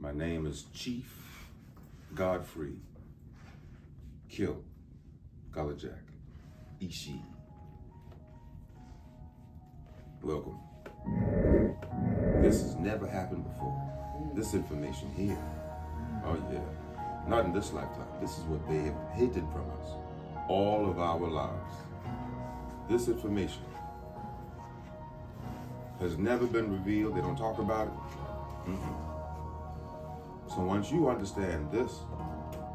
My name is Chief Godfrey Kill Galajak Ishi. Welcome. This has never happened before. This information here. Oh yeah. Not in this lifetime. This is what they have hidden from us all of our lives. This information has never been revealed. They don't talk about it. -mm. So once you understand this,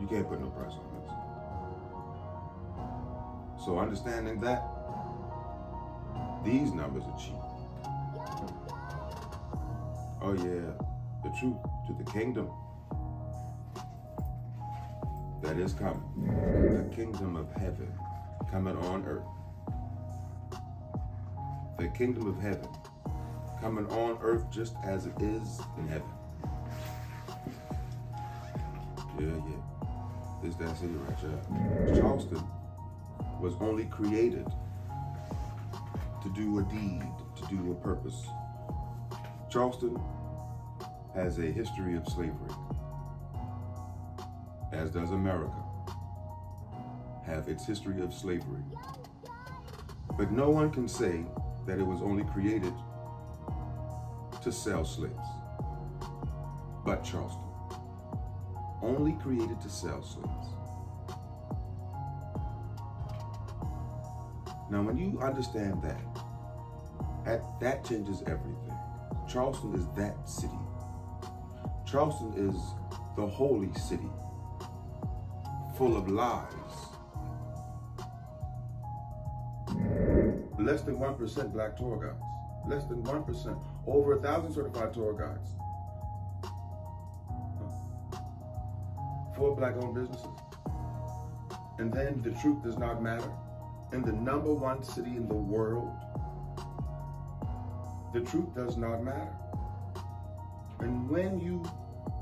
you can't put no price on this. So understanding that, these numbers are cheap. Oh yeah, the truth to the kingdom that is coming. The kingdom of heaven coming on earth. The kingdom of heaven coming on earth just as it is in heaven. Yeah, yeah. This that city right here. Charleston was only created to do a deed, to do a purpose. Charleston has a history of slavery, as does America have its history of slavery. But no one can say that it was only created to sell slaves. But Charleston, only created to sell slaves. Now, when you understand that, that, that changes everything. Charleston is that city. Charleston is the holy city, full of lies. Less than 1% black tour guides. Less than 1%. Over a thousand certified tour guides. Four black owned businesses. And then the truth does not matter. In the number one city in the world, the truth does not matter. And when you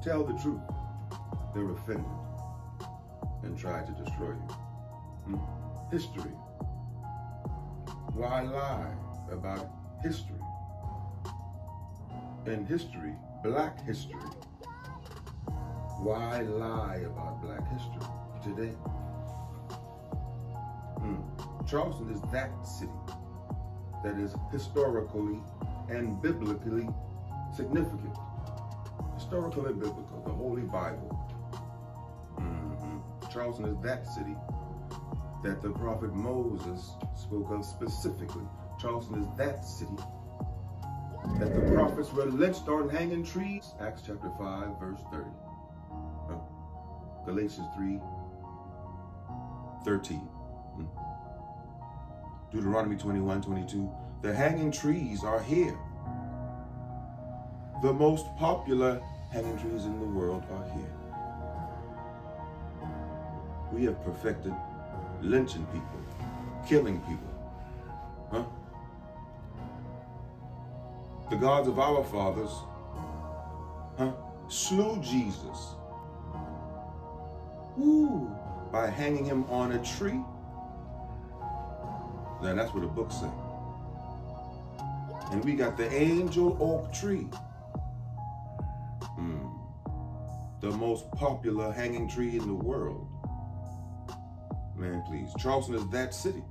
tell the truth, they're offended and try to destroy you. Hmm? History. Why lie about history? In history, black history. Why lie about black history today? Hmm. Charleston is that city that is historically and biblically significant. Historical and biblical, the Holy Bible. Mm-hmm. Charleston is that city that the prophet Moses spoke of specifically. Charleston is that city that the prophets were lynched on hanging trees. Acts chapter 5, verse 30. Galatians 3, 13. Hmm. Deuteronomy 21, 22. The hanging trees are here. The most popular hanging trees in the world are here. We have perfected lynching people, killing people. Huh? The gods of our fathers huh, slew Jesus Ooh, by hanging him on a tree. Now that's what the book said. And we got the angel oak tree. Hmm. The most popular hanging tree in the world. Man, please. Charleston is that city.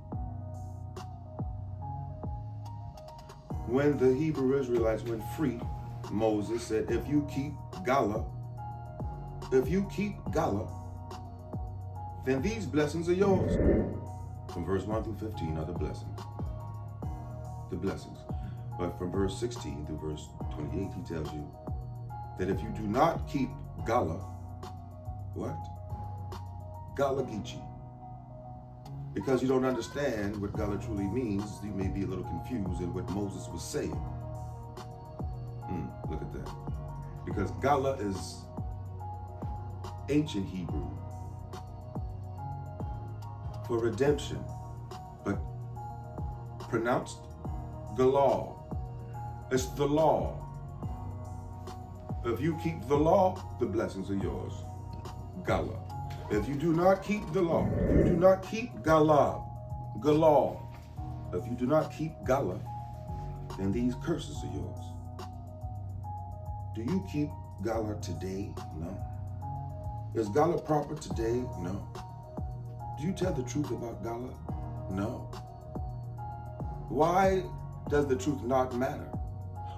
When the Hebrew Israelites went free, Moses said, if you keep Gullah, if you keep Gullah, then these blessings are yours. From verse 1 through 15 are the blessings. The blessings. But from verse 16 through verse 28, he tells you that if you do not keep Gullah, what? Gullah Geechee. Because you don't understand what Gullah truly means, you may be a little confused in what Moses was saying. Mm, look at that. Because Gullah is ancient Hebrew for redemption, but pronounced the law. It's the law. If you keep the law, the blessings are yours. Gullah. If you do not keep the law, you do not keep Gullah, Gullah. If you do not keep Gullah, then these curses are yours. Do you keep Gullah today? No. Is Gullah proper today? No. Do you tell the truth about Gullah? No. Why does the truth not matter?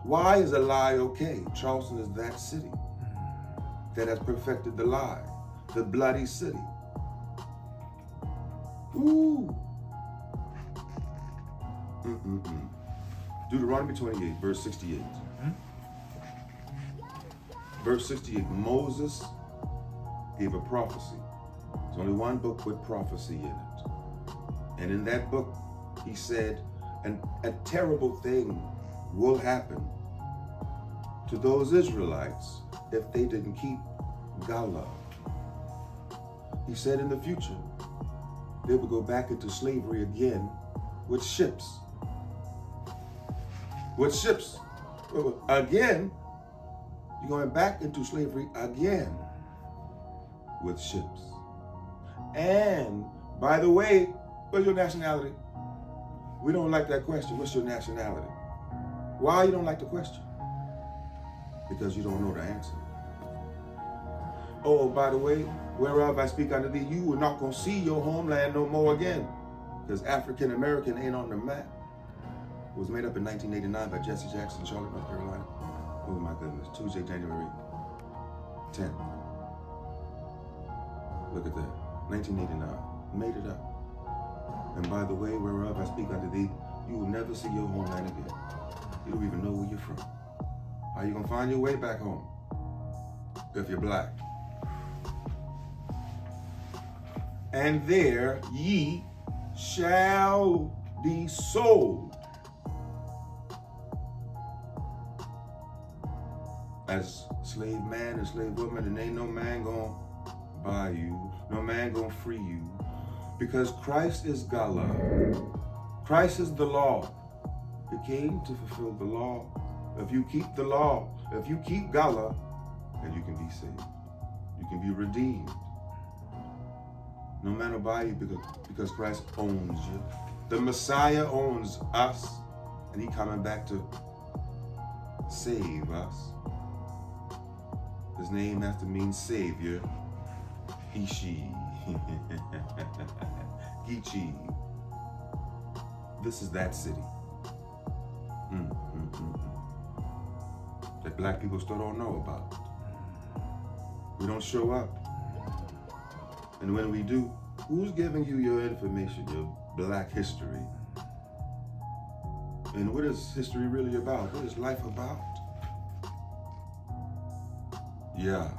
Why is a lie okay? Charleston is that city that has perfected the lie, the bloody city. Ooh. Mm-mm-mm. Deuteronomy 28, verse 68. Mm-hmm. Verse 68, Moses gave a prophecy. Only one book with prophecy in it. And in that book, he said, and a terrible thing will happen to those Israelites if they didn't keep Gullah. He said in the future, they would go back into slavery again with ships. With ships. Again, you're going back into slavery again with ships. And by the way, what's your nationality? We don't like that question. What's your nationality? Why you don't like the question? Because you don't know the answer. Oh, by the way, wherever I speak unto thee, you are not going to see your homeland no more again. Because African American ain't on the map. It was made up in 1989 by Jesse Jackson, Charlotte, North Carolina. Oh my goodness, Tuesday, January 10th. Look at that, 1989, made it up. And by the way, whereof I speak unto thee, you will never see your homeland again. You don't even know where you're from. How you gonna find your way back home if you're black? And there ye shall be sold as slave man and slave woman, and ain't no man gonna buy you, no man gonna free you, because Christ is Gullah. Christ is the law. He came to fulfill the law. If you keep the law, if you keep Gullah, then you can be saved. You can be redeemed. No man will buy you because, because Christ owns you. The Messiah owns us, and he coming back to save us. His name has to mean Savior. Ishi. Geechee. This is that city. Mm, mm, mm, mm, that black people still don't know about. We don't show up. And when we do, who's giving you your information, your black history? And what is history really about? What is life about? Yeah.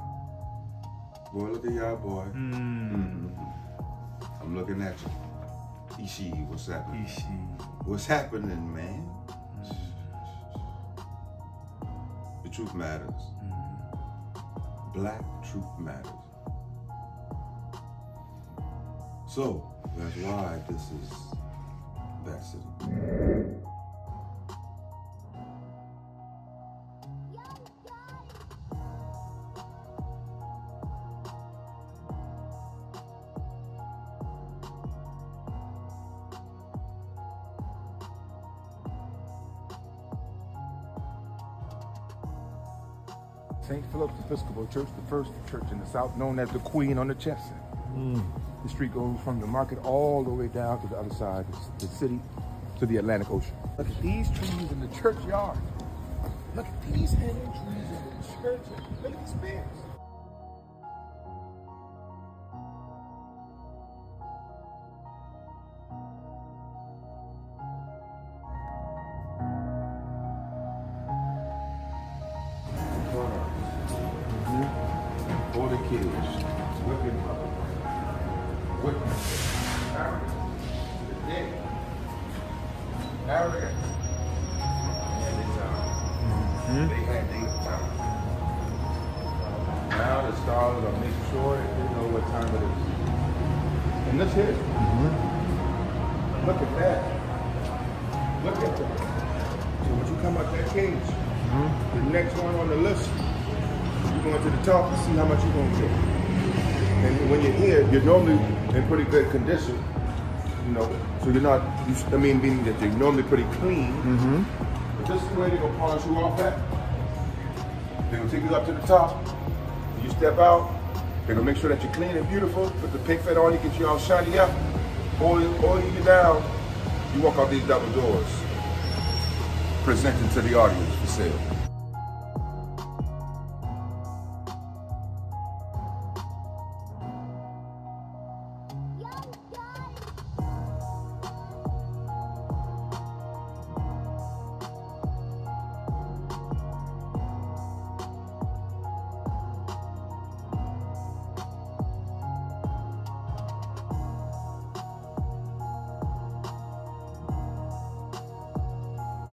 Boy, look at y'all, boy. Mm. Mm-hmm. I'm looking at you. Ishi, what's happening? Ishi. What's happening, man? The truth matters. Mm. Black truth matters. So, that's why this is that city. St. Philip's Episcopal Church, the first church in the South, known as the Queen on the Chestnut. Mm. The street goes from the market all the way down to the other side, of the city, to the Atlantic Ocean. Look at these trees in the churchyard. Look at these hanging trees in the church. Look at these Mm -hmm. They had their. Now the scholars are making sure you know what time it is. And look here. Look at that. Look at that. So when you come up that cage, the next one on the list, you're going to the top to see how much you're going to get. And when you're here, you're normally bears. condition, you know, so you're not, you, I mean, meaning that you're normally pretty clean. Mm -hmm. But this is where they're going to polish you off at. They're gonna take you up to the top. You step out. They're gonna make sure that you're clean and beautiful. Put the pink feather on you, get you all shiny up. Oil, oil you down. You walk out these double doors. Presented to the audience for sale.